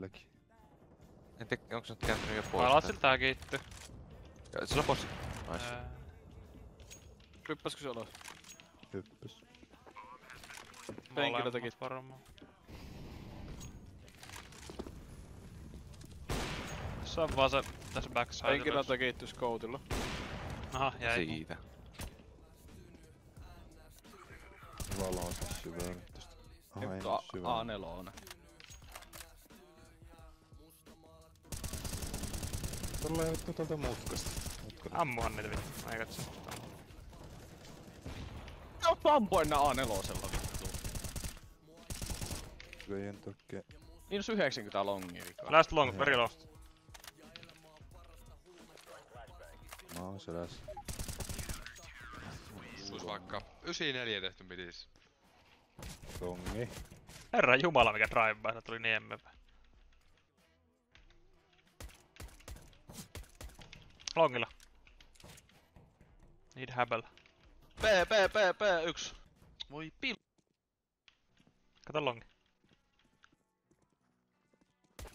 vieläkin. En tiedä, onko se nyt kääntynyt jo pois. Palatsil tää kiitty. Ja, Sillä on bossi. Nice. Ää, Hyppäskö se alas? Hyppys. Penkillä molemmat teki. varmaan. Se on vaan se tässä backside. Henkilö teki scoutilla. Aha, jäi. Siitä. Valonsa syvään tästä. Aha, ei syvään. A4. Tulee vittu tuolta mutkasta. Mutkasta. Ammuhan niitä vittu. Mä katso. Joo, ampuin nää A4 vittu. Veijän tokkeen. Miinus 90 longia vikaa. Last long, very low. Mä oon selässä. Sus vaikka 94 tehty midis. Tongi. Herra jumala mikä drive tuli niin Longilla. Need habel. P, P, P, P, yksi. Voi pil... Kato longi.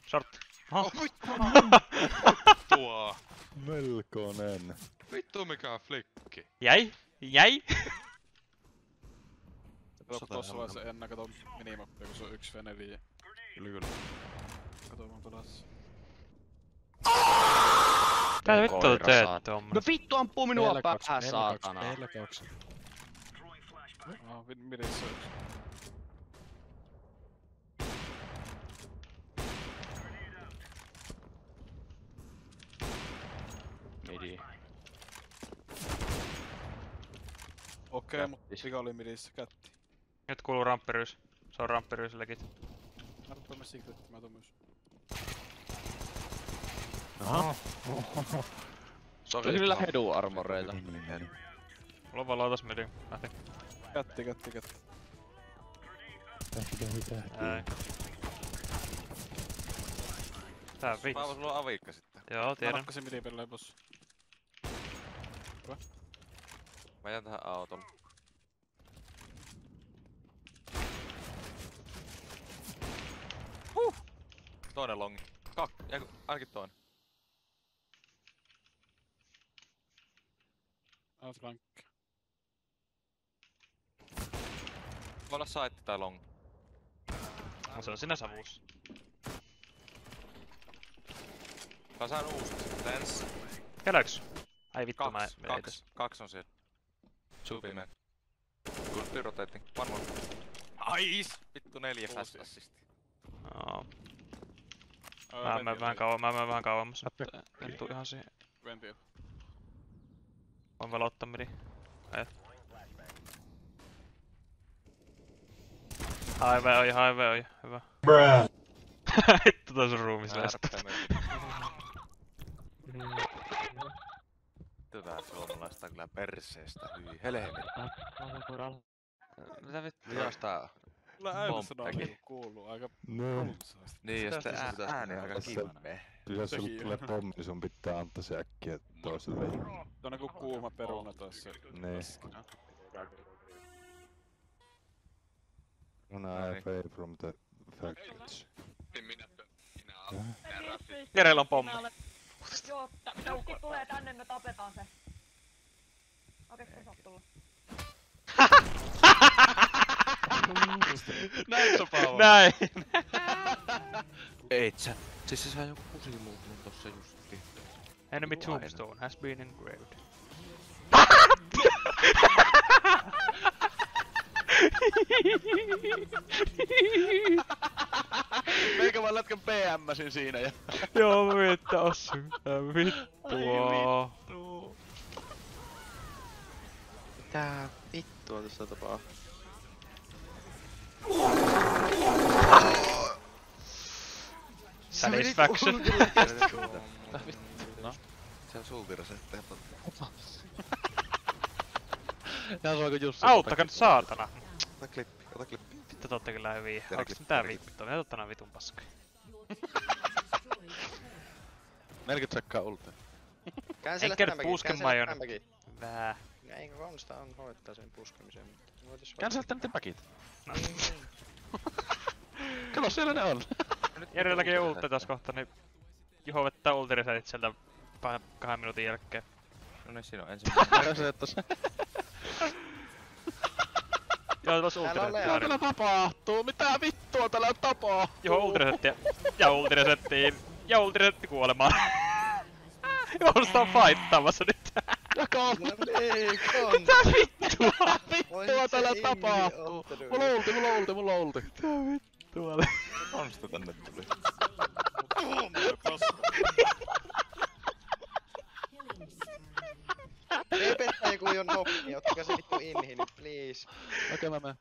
Short. Oh, vittu! Tuo. Melkoinen. Vittu mikä flikki. Jäi? Jäi? Tuossa vaiheessa ennen kato minimappia, kun se on yksi Veneli ja Kyllä kyllä. kato mä pelas. Tää vittu teet saat. No tommonen. vittu ampuu minua päähän saatana. L2. Ah, vid- midissä yksi. Midi. Okei, mut vika oli midissä kätti. Nyt kuuluu ramppiryys. Se on ramppiryys legit. Mä tuon myös secret, mä tuon myös. Aha. Se on kyllä hedu armoreita. Mulla on vaan loitas midi. Lähti. Kätti, kätti, kätti. Tähti, tähti, tähti. Ei. Tää vittu. sulla on avikka sitten. Joo, Mä tiedän. nakkasin midi pelleen boss. Mä jään tähän auton. Huh! Toinen longi. Kak, ainakin toinen. Ah, flank. Voi olla saitti tai long. No se on siinä savussa. Kasaan uusi. Lens. Kelöks? Ai vittu mä Kaks. mä ei Kaks. Kaks on siellä. Supinen. Good rotating. One more. Ais! Vittu neljä fast assisti. Joo. Ah, Mä menen vähän kauan, mä menen vähän kauemmas, mutta en tuu ihan siihen. Ventio. Voin vielä ottaa midi. Highway oi, highway oi, hyvä. Bruh. Vittu tos ruumis lästä. Tätä suomalaista kyllä perseestä. Hyi helhemin. Mitä vittu? Jostain. Kyllä äänessä Pomppeki. on kuuluu aika No. Niin, ja sitten ää- ääni on aika kimmeä. Jos sulla Sekin tulee on. pommi, niin sun pitää antaa se äkkiä toiselle. Se on niinku kuuma peruna taas se. Niin. Run away from the factories. Minä, minä Kerellä on pommi. Joo, Jussi tulee tänne, me tapetaan se. Oikeesti sä tulla? Näin se Paavo. Näin! Ei sä. Siis se sai joku kusi muuttunut tossa justi. Enemy tombstone has been engraved. Meikä vaan lätkän PMsin siinä ja... Joo, mitä ossu. Mitä vittua. Mitä vittua tässä tapahtuu? Satisfaction. Se on sultirasetteja totta. Ihan se onko Jussi. Auttakaa nyt saatana. Ota klippi, ota klippi. Vittu te ootte kyllä hyviä. Onks klippi, tää terä vittu? Me ottana vitun paska. 40 sekkaa ulta. Enkä nyt puskemaan jo. Vää. Eikö Konsta on hoitaa sen puskemisen, mutta voitais sieltä niiden päkit. No. Kato siellä ne on. nyt Jerelläkin tässä kohta, niin Juho vettää ultiresetit sieltä pah- kahden minuutin jälkeen. No niin, siinä on ensimmäinen. Resettas. Joo, tuossa Täällä on ultiresetti. Lea. Harri. tapahtuu? Mitä vittua täällä tapahtuu? Juho ultiresettiä. Ja ultiresettiin. Ja ultiresetti kuolemaan. Sitä on fighttaamassa nyt. No kon. Mitä vittua? Vittua se täällä tapahtuu? Mulla on ulti, mulla on ulti, mulla on ulti. Tuolle. Konsta tänne tuli. on noppi, ottakaa se vittu inhi, inhili, please. Okei okay, mä menen.